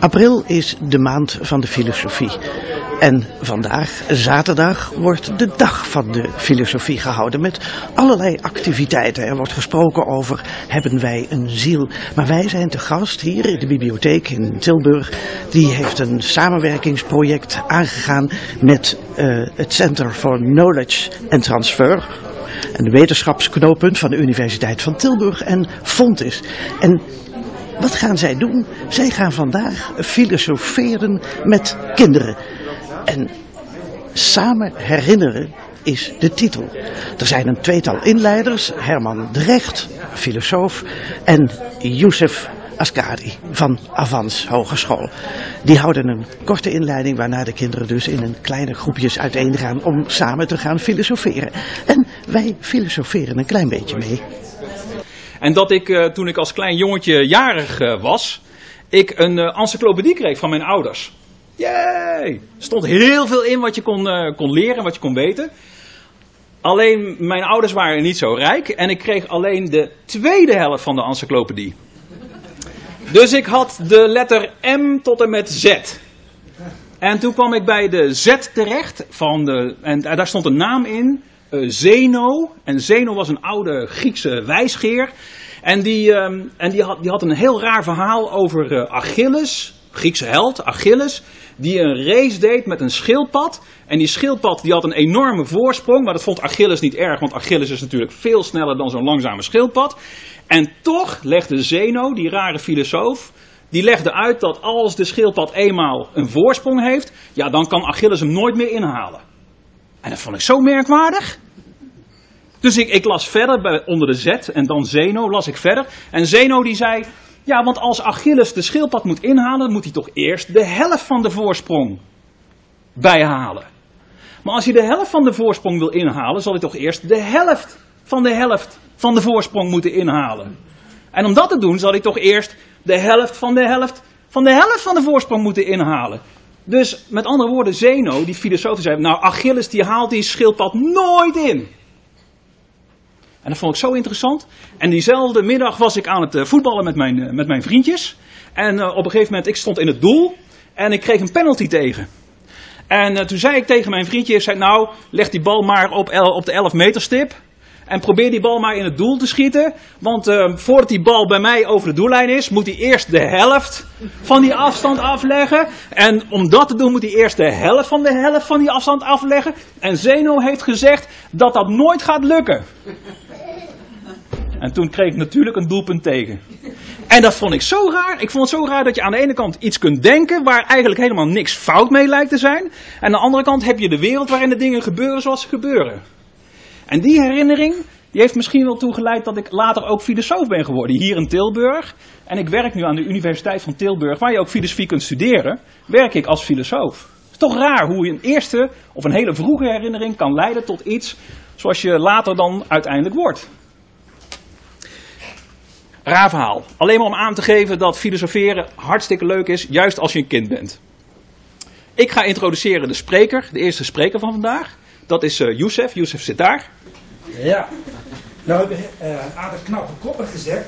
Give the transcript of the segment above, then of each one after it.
April is de maand van de filosofie. En vandaag, zaterdag, wordt de dag van de filosofie gehouden met allerlei activiteiten. Er wordt gesproken over hebben wij een ziel. Maar wij zijn te gast hier in de bibliotheek in Tilburg. Die heeft een samenwerkingsproject aangegaan met uh, het Center for Knowledge and Transfer. Een wetenschapsknooppunt van de Universiteit van Tilburg en Fontis. En wat gaan zij doen? Zij gaan vandaag filosoferen met kinderen. En samen herinneren is de titel. Er zijn een tweetal inleiders, Herman Drecht, filosoof, en Youssef Askari van Avans Hogeschool. Die houden een korte inleiding waarna de kinderen dus in een kleine groepjes uiteen gaan om samen te gaan filosoferen. En wij filosoferen een klein beetje mee. En dat ik uh, toen ik als klein jongetje jarig uh, was, ik een uh, encyclopedie kreeg van mijn ouders. Yay! Er stond heel veel in wat je kon, kon leren, wat je kon weten. Alleen mijn ouders waren niet zo rijk en ik kreeg alleen de tweede helft van de encyclopedie. Dus ik had de letter M tot en met Z. En toen kwam ik bij de Z terecht van de, en daar stond een naam in uh, Zeno. En Zeno was een oude Griekse wijsgeer. En die, uh, en die, had, die had een heel raar verhaal over uh, Achilles, Griekse held, Achilles. Die een race deed met een schildpad. En die schildpad die had een enorme voorsprong. Maar dat vond Achilles niet erg, want Achilles is natuurlijk veel sneller dan zo'n langzame schildpad. En toch legde Zeno, die rare filosoof, die legde uit dat als de schildpad eenmaal een voorsprong heeft, ja, dan kan Achilles hem nooit meer inhalen. En dat vond ik zo merkwaardig. Dus ik, ik las verder bij, onder de Z en dan Zeno las ik verder. En Zeno die zei, ja, want als Achilles de schildpad moet inhalen, moet hij toch eerst de helft van de voorsprong bijhalen. Maar als hij de helft van de voorsprong wil inhalen, zal hij toch eerst de helft van de helft van de voorsprong moeten inhalen. En om dat te doen, zal hij toch eerst de helft van de helft van de helft van de voorsprong moeten inhalen. Dus met andere woorden, Zeno, die filosoof, zei: Nou, Achilles die haalt die schildpad nooit in. En dat vond ik zo interessant. En diezelfde middag was ik aan het eh, voetballen met mijn, eh, met mijn vriendjes. En uh, op een gegeven moment, ik stond in het doel en ik kreeg een penalty tegen. En toen zei ik tegen mijn vriendje, zei, nou, leg die bal maar op, op de 11 meter stip. En probeer die bal maar in het doel te schieten. Want uh, voordat die bal bij mij over de doellijn is, moet hij eerst de helft van die afstand afleggen. En om dat te doen moet hij eerst de helft van de helft van die afstand afleggen. En Zeno heeft gezegd dat dat nooit gaat lukken. En toen kreeg ik natuurlijk een doelpunt tegen. En dat vond ik zo raar. Ik vond het zo raar dat je aan de ene kant iets kunt denken waar eigenlijk helemaal niks fout mee lijkt te zijn. En aan de andere kant heb je de wereld waarin de dingen gebeuren zoals ze gebeuren. En die herinnering die heeft misschien wel toegeleid dat ik later ook filosoof ben geworden hier in Tilburg. En ik werk nu aan de Universiteit van Tilburg, waar je ook filosofie kunt studeren, werk ik als filosoof. Het is toch raar hoe je een eerste of een hele vroege herinnering kan leiden tot iets zoals je later dan uiteindelijk wordt. Raar verhaal. Alleen maar om aan te geven dat filosoferen hartstikke leuk is, juist als je een kind bent. Ik ga introduceren de spreker, de eerste spreker van vandaag. Dat is uh, Youssef. Youssef zit daar. Ja. Nou hebben we uh, een aantal knappe koppen gezegd.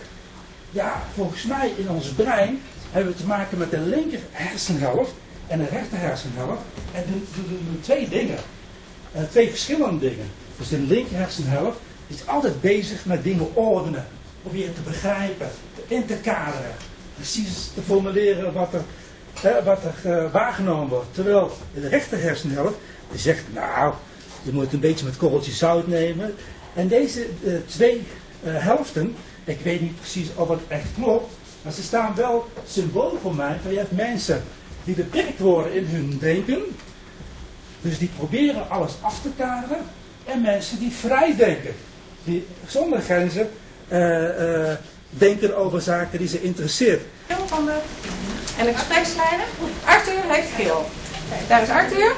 Ja, volgens mij in ons brein hebben we te maken met de linker hersenhelft en de rechter hersenhelft. En doen, doen twee dingen. Uh, twee verschillende dingen. Dus de linker hersenhelft is altijd bezig met dingen ordenen. Proberen te begrijpen, te in te kaderen. Precies te formuleren wat er, uh, wat er waargenomen wordt. Terwijl de rechter hersenhelft zegt, nou, je moet het een beetje met korreltjes zout nemen. En deze uh, twee uh, helften, ik weet niet precies of het echt klopt, maar ze staan wel symbool voor mij. Van je hebt mensen die beperkt worden in hun denken. Dus die proberen alles af te kaderen. En mensen die vrij denken. Die zonder grenzen uh, denken over zaken die ze interesseert. Van de, en de gespreksleider. Arthur heeft geel. Daar is Arthur.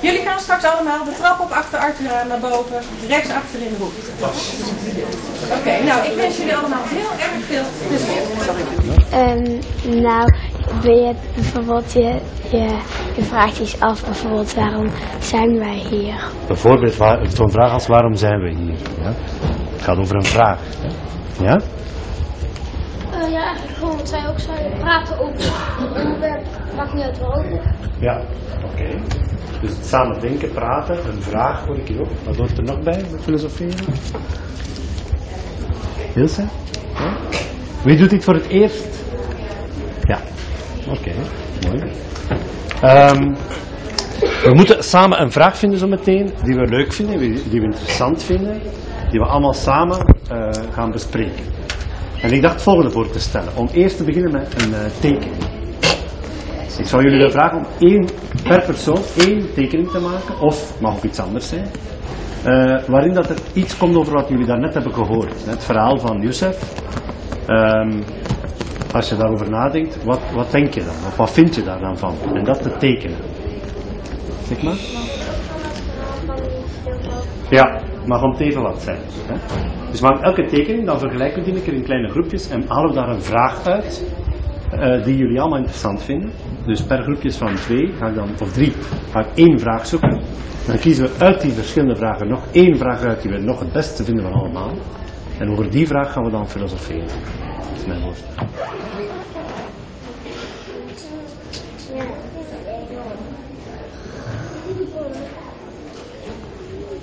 Jullie gaan straks allemaal de trap op achter Arthur aan naar boven, rechts achter in de hoek. Oké, okay, nou ik wens jullie allemaal heel erg veel plezier. Um, nou, je bijvoorbeeld, je, je, je vraagt je af bijvoorbeeld waarom zijn wij hier? Bijvoorbeeld zo'n vraag als waarom zijn we hier? Ja? Het gaat over een vraag. Ja? Eigenlijk gewoon wat zij ook zeiden, praten over mag niet uitwogen. Ja, oké. Dus het samen denken, praten, een vraag hoor ik hier ook. Wat hoort er nog bij met filosoferen? Ilse? Ja? Wie doet dit voor het eerst? Ja, oké, mooi. Ehm, we moeten samen een vraag vinden zo meteen, die we leuk vinden, die die we interessant vinden, die we allemaal samen eh, gaan bespreken. En ik dacht het volgende voor te stellen, om eerst te beginnen met een eh, tekening. Ik zou jullie willen vragen om één, per persoon één tekening te maken, of mag ook iets anders zijn, eh, waarin dat er iets komt over wat jullie daarnet hebben gehoord. Het verhaal van Youssef. Ehm, als je daarover nadenkt, wat, wat denk je dan? Of wat vind je daar dan van? En dat te tekenen. Zeg maar. Ja, het even wat zijn. Dus maak elke tekening, dan vergelijken we die een keer in kleine groepjes en halen we daar een vraag uit eh, die jullie allemaal interessant vinden. Dus per groepjes van twee, ga ik dan, of drie, ga ik één vraag zoeken. Dan kiezen we uit die verschillende vragen nog één vraag uit die we nog het beste vinden van allemaal. En over die vraag gaan we dan filosoferen. Dat is mijn voorstel haar. Ook, ook in de buik. Ik teken hem na.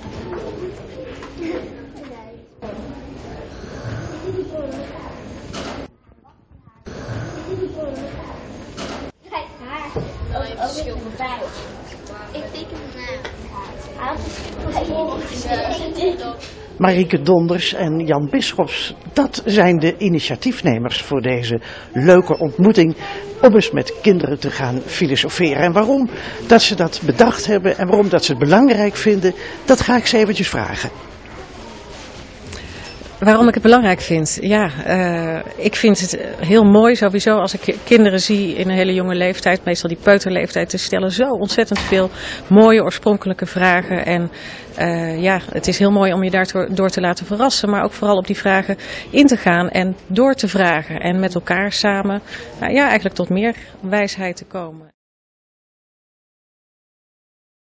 Marieke Donders en Jan Bisschops, dat zijn de initiatiefnemers voor deze leuke ontmoeting om eens met kinderen te gaan filosoferen. En waarom dat ze dat bedacht hebben en waarom dat ze het belangrijk vinden, dat ga ik ze eventjes vragen. Waarom ik het belangrijk vind? Ja, eh, ik vind het heel mooi sowieso als ik kinderen zie in een hele jonge leeftijd, meestal die peuterleeftijd, te stellen zo ontzettend veel mooie oorspronkelijke vragen. En eh, ja, het is heel mooi om je daardoor door te laten verrassen, maar ook vooral op die vragen in te gaan en door te vragen. En met elkaar samen, nou ja, eigenlijk tot meer wijsheid te komen.